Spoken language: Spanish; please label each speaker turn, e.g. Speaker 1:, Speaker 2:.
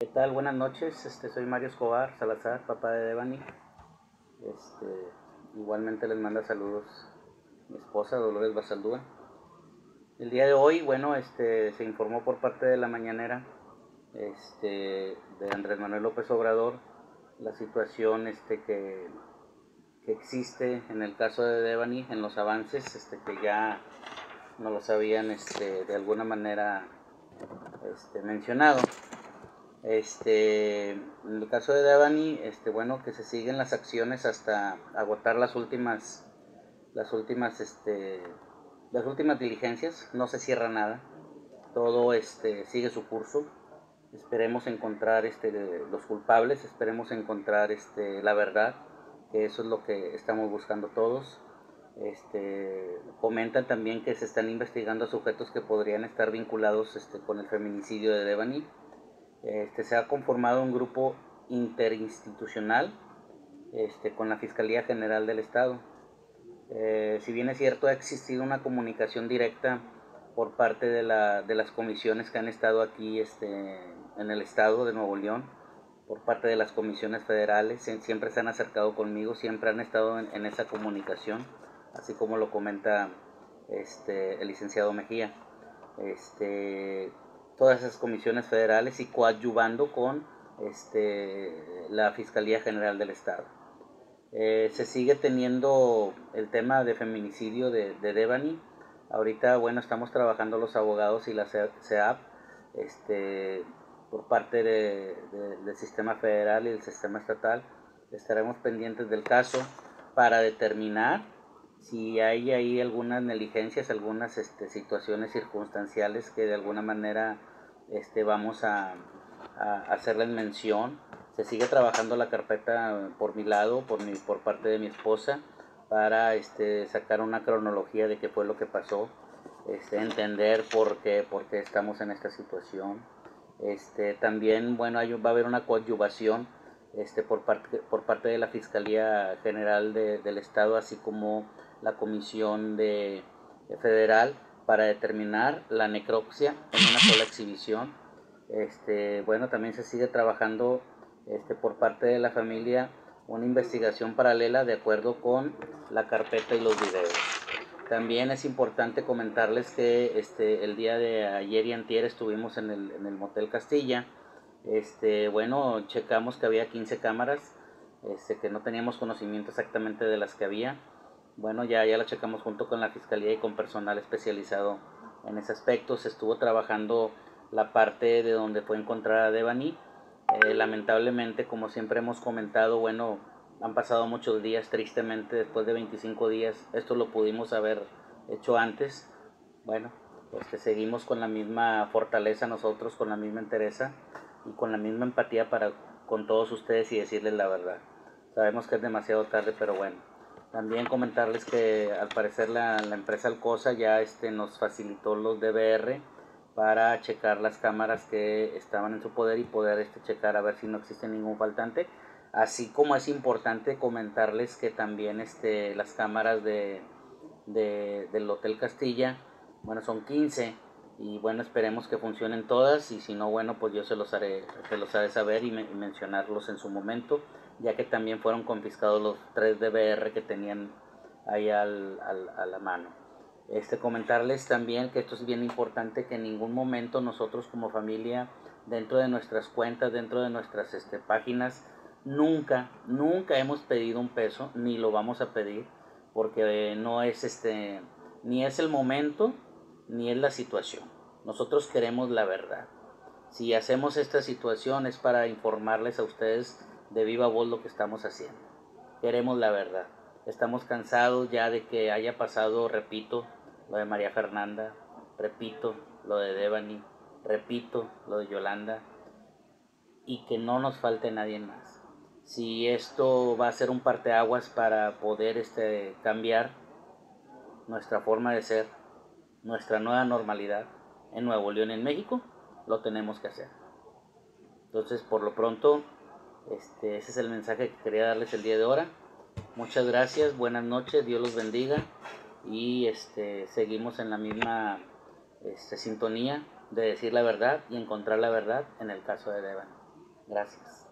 Speaker 1: ¿Qué tal? Buenas noches, este, soy Mario Escobar Salazar, papá de Devani. Este, igualmente les manda saludos mi esposa Dolores Basaldúa. El día de hoy, bueno, este, se informó por parte de la mañanera este, de Andrés Manuel López Obrador la situación este, que, que existe en el caso de Devani, en los avances este, que ya no los habían este, de alguna manera este, mencionado. Este, en el caso de Devani, este, bueno, que se siguen las acciones hasta agotar las últimas, las últimas, este, las últimas diligencias. No se cierra nada. Todo, este, sigue su curso. Esperemos encontrar, este, los culpables. Esperemos encontrar, este, la verdad. Que eso es lo que estamos buscando todos. Este, comentan también que se están investigando sujetos que podrían estar vinculados este, con el feminicidio de Devani este, se ha conformado un grupo interinstitucional este, con la Fiscalía General del Estado. Eh, si bien es cierto, ha existido una comunicación directa por parte de, la, de las comisiones que han estado aquí este, en el Estado de Nuevo León, por parte de las comisiones federales, siempre se han acercado conmigo, siempre han estado en, esa comunicación, así como lo comenta este, el licenciado Mejía. Todas esas comisiones federales y coadyuvando con este, la Fiscalía General del Estado. Eh, se sigue teniendo el tema de feminicidio de, de, Devani. Ahorita, bueno, estamos trabajando los abogados y la CEAP este, por parte de, del sistema federal y del sistema estatal. Estaremos pendientes del caso para determinar si hay ahí algunas negligencias, algunas este, situaciones circunstanciales que de alguna manera este, vamos a, a hacerles mención. Se sigue trabajando la carpeta por mi lado, por, mi, por parte de mi esposa, para este, sacar una cronología de qué fue lo que pasó, este, entender por qué, por qué estamos en esta situación. Este, también, bueno, va a haber una coadyuvación este, por, parte, por parte de la Fiscalía General de, del Estado, así como la Comisión de, Federal para determinar la necropsia en una sola exhibición. Este, bueno, también se sigue trabajando este, por parte de la familia una investigación paralela de acuerdo con la carpeta y los videos. También es importante comentarles que este, el día de ayer y antier estuvimos en el, en el Motel Castilla. Este, bueno, checamos que había 15 cámaras, este, que no teníamos conocimiento exactamente de las que había bueno, ya, ya la checamos junto con la fiscalía y con personal especializado en ese aspecto. Se estuvo trabajando la parte de donde fue encontrada Devani. Eh, lamentablemente, como siempre hemos comentado, bueno, han pasado muchos días, tristemente, después de 25 días. Esto lo pudimos haber hecho antes. Bueno, pues que seguimos con la misma fortaleza nosotros, con la misma entereza y con la misma empatía para con todos ustedes y decirles la verdad. Sabemos que es demasiado tarde, pero bueno, también comentarles que al parecer la, la, empresa Alcosa ya este, nos facilitó los DVR para checar las cámaras que estaban en su poder y poder este, checar a ver si no existe ningún faltante. Así como es importante comentarles que también este, las cámaras de, de, del Hotel Castilla, bueno, son 15 y bueno, esperemos que funcionen todas y si no, bueno, pues yo se los haré, se los haré saber y, me, y mencionarlos en su momento ya que también fueron confiscados los tres DVR que tenían ahí al, al, a la mano. Este, comentarles también que esto es bien importante, que en ningún momento nosotros como familia, dentro de nuestras cuentas, dentro de nuestras este, páginas, nunca, nunca hemos pedido un peso, ni lo vamos a pedir, porque no es este, ni es el momento, ni es la situación. Nosotros queremos la verdad. Si hacemos esta situación es para informarles a ustedes de viva voz lo que estamos haciendo. Queremos la verdad. Estamos cansados ya de que haya pasado, repito, lo de María Fernanda, repito, lo de Devani, repito, lo de Yolanda, y que no nos falte nadie más. Si esto va a ser un parteaguas para poder este, cambiar nuestra forma de ser, nuestra nueva normalidad en Nuevo León, en México, lo tenemos que hacer. Entonces, por lo pronto, este, ese es el mensaje que quería darles el día de ahora. Muchas gracias, buenas noches, Dios los bendiga y este, seguimos en la misma este, sintonía de decir la verdad y encontrar la verdad en el caso de Devan. Gracias.